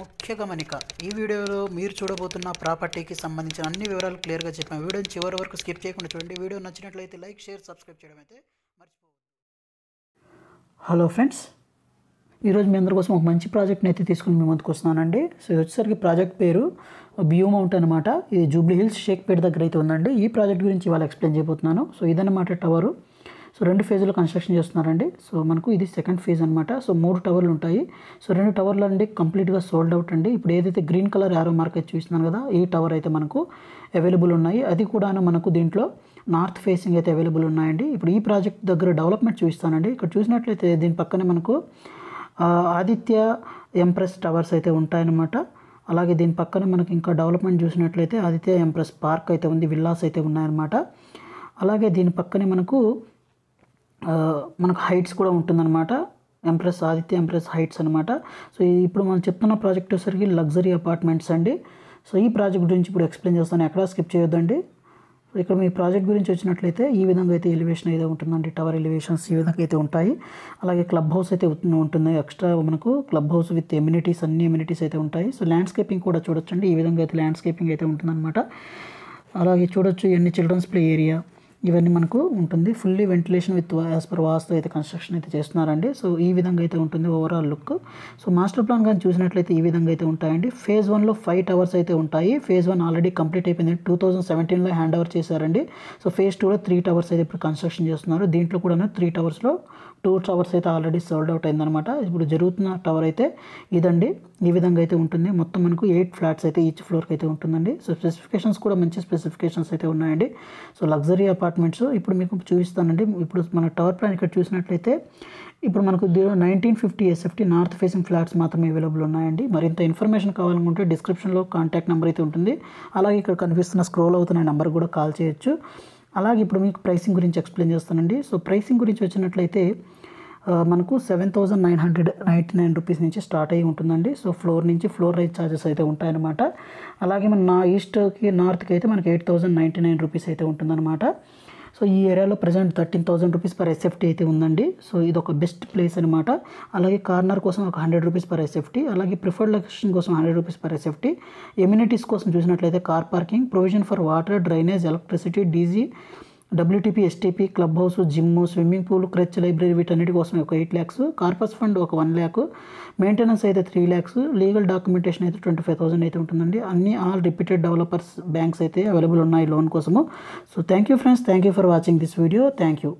ముఖ్య గమనిక ఈ వీడియోలో మీరు చూడబోతున్న ప్రాపర్టీకి సంబంధించిన అన్ని వివరాలు క్లియర్గా చెప్పాను వీడియోని చివరి వరకు స్కిప్ చేయకుండా చూడండి. వీడియో నచ్చినట్లయితే లైక్ షేర్ సబ్స్క్రైబ్ చేయడం అయితే మర్చిపోవద్దు. హలో ఫ్రెండ్స్ ఈరోజు మీ అందరి కోసం ఒక మంచి ప్రాజెక్ట్ని అయితే తీసుకుని మీ ముందుకు వస్తున్నానండి. సో ఇది వచ్చేసరికి ప్రాజెక్ట్ పేరు బియూ మౌంట్ అనమాట ఇది జూబ్లీ హిల్స్ షేక్పేట్ దగ్గర అయితే ఉందండి. ఈ ప్రాజెక్ట్ గురించి ఇవాళ ఎక్స్ప్లెయిన్ చేయబోతున్నాను. సో ఇదన్నమాట టవరు. సో రెండు ఫేజ్లో కన్స్ట్రక్షన్ చేస్తున్నారండి. సో మనకు ఇది సెకండ్ ఫేజ్ అనమాట సో మూడు టవర్లు ఉంటాయి. సో రెండు టవర్లు అండి కంప్లీట్గా సోల్డ్ అవుట్ అండి. ఇప్పుడు ఏదైతే గ్రీన్ కలర్ యారో మార్క్ అయితే చూస్తున్నాను కదా ఈ టవర్ అయితే మనకు అవైలబుల్ ఉన్నాయి. అది కూడా మనకు దీంట్లో నార్త్ ఫేసింగ్ అయితే అవైలబుల్ ఉన్నాయండి. ఇప్పుడు ఈ ప్రాజెక్ట్ దగ్గర డెవలప్మెంట్ చూపిస్తానండి. ఇక్కడ చూసినట్లయితే దీని పక్కనే మనకు ఆదిత్య ఎంప్రెస్ టవర్స్ అయితే ఉంటాయన్నమాట. అలాగే దీని పక్కన మనకి ఇంకా డెవలప్మెంట్ చూసినట్లయితే ఆదిత్య ఎంప్రెస్ పార్క్ అయితే ఉంది. విల్లాస్ అయితే ఉన్నాయన్నమాట. అలాగే దీని పక్కనే మనకు మనకు హైట్స్ కూడా ఉంటుందన్నమాట. ఎంప్రెస్ ఆదిత్య ఎంప్రెస్ హైట్స్ అనమాట సో ఇప్పుడు మనం చెప్తున్న ప్రాజెక్ట్ వచ్చేసరికి లగ్జరీ అపార్ట్మెంట్స్ అండి. సో ఈ ప్రాజెక్ట్ గురించి ఇప్పుడు ఎక్స్ప్లెయిన్ చేస్తాను. ఎక్కడ స్కిప్ చేయొద్దండి. సో ఇక్కడ మీ ప్రాజెక్ట్ గురించి వచ్చినట్లయితే ఈ విధంగా అయితే ఎలివేషన్ అయితే ఉంటుందండి. టవర్ ఎలివేషన్స్ ఈ విధంగా అయితే ఉంటాయి. అలాగే క్లబ్ హౌస్ అయితే ఉంటుంది. ఎక్స్ట్రా మనకు క్లబ్ హౌస్ విత్ ఎమ్యూనిటీస్ అన్ని ఎమ్యూనిటీస్ అయితే ఉంటాయి. సో ల్యాండ్స్కేపింగ్ కూడా చూడొచ్చండి. ఈ విధంగా అయితే ల్యాండ్స్కేపింగ్ అయితే ఉంటుందన్నమాట. అలాగే చూడొచ్చు ఎన్ని చిల్డ్రన్స్ ప్లే ఏరియా ఇవన్నీ మనకు ఉంటుంది. Fully ventilation with as per vastu అయితే కన్స్ట్రక్షన్ అయితే చేస్తున్నారండి. సో ఈ విధంగా అయితే ఉంటుంది overall look so master plan కానీ చూసినట్లయితే ఈ విధంగా అయితే ఉంటాయండి. ఫేజ్ వన్లో ఫైవ్ టవర్స్ అయితే ఉంటాయి. ఫేజ్ వన్ ఆల్రెడీ కంప్లీట్ అయిపోయింది. టూ థౌజండ్ సెవెంటీన్లో హ్యాండ్ ఓవర్ చేశారండి. సో ఫేజ్ టూలో త్రీ టవర్స్ అయితే ఇప్పుడు కన్స్ట్రక్షన్ చేస్తున్నారు. దీంట్లో కూడా త్రీ టవర్స్లో టూ టవర్స్ అయితే ఆల్రెడీ సోల్డ్ అవుట్ అయిందనమాట ఇప్పుడు జరుగుతున్న టవర్ అయితే ఇదండి. ఈ విధంగా అయితే ఉంటుంది. మొత్తం మనకు ఎయిట్ ఫ్లాట్స్ అయితే ఈచ్ ఫ్లోర్కి అయితే ఉంటుందండి. సో స్పెసిఫికేషన్స్ కూడా మంచి స్పెసిఫికేషన్స్ అయితే ఉన్నాయండి. సో లగ్జరీ అపార్ట్మెంట్స్ ఇప్పుడు మీకు చూపిస్తానండి. ఇప్పుడు మన టవర్ ప్లాన్ ఇక్కడ చూసినట్లయితే ఇప్పుడు మనకు nineteen fifty SFT north facing flats మాత్రమే అవైలబుల్ ఉన్నాయండి. మరింత ఇన్ఫర్మేషన్ కావాలనుకుంటే డిస్క్రిప్షన్లో కాంటాక్ట్ నెంబర్ అయితే ఉంటుంది. అలాగే ఇక్కడ కనిపిస్తున్న స్క్రోల్ అవుతున్న నెంబర్ కూడా కాల్ చేయొచ్చు. అలాగే ఇప్పుడు మీకు ప్రైసింగ్ గురించి ఎక్స్ప్లెయిన్ చేస్తానండి. సో ప్రైసింగ్ గురించి వచ్చినట్లయితే మనకు seven thousand nine hundred ninety nine rupees నుంచి స్టార్ట్ అయ్యి ఉంటుందండి. సో ఫ్లోర్ నుంచి ఫ్లోర్ రైజ్ ఛార్జెస్ అయితే ఉంటాయన్నమాట. అలాగే మన నా ఈస్ట్కి నార్త్కి అయితే మనకి eight thousand ninety nine rupees అయితే ఉంటుందన్నమాట. సో ఈ ఏరియాలో present thirteen thousand rupees per SFT అయితే ఉందండి. సో ఇది ఒక బెస్ట్ ప్లేస్ అనమాట అలాగే కార్నర్ కోసం ఒక హండ్రెడ్ రూపీస్ పర్ ఎస్ఎఫ్టీ అలాగే ప్రిఫర్డ్ లొకేషన్ కోసం hundred rupees per SFT. Amenities కోసం చూసినట్లయితే car parking provision for water drainage electricity DG WTP STP club house gym swimming pool creche library వీటన్నిటి కోసం ఒక ఎయిట్ ల్యాక్స్. కార్పస్ ఫండ్ ఒక one lakh. Maintenance అయితే three lakhs. Legal documentation అయితే twenty five thousand అయితే ఉంటుందండి. అన్ని ఆల్ రిపీటెడ్ డెవలపర్స్ బ్యాంక్స్ అయితే అవైలబుల్ ఉన్నాయి లోన్ కోసము. So thank you friends. Thank you for watching this video. Thank you.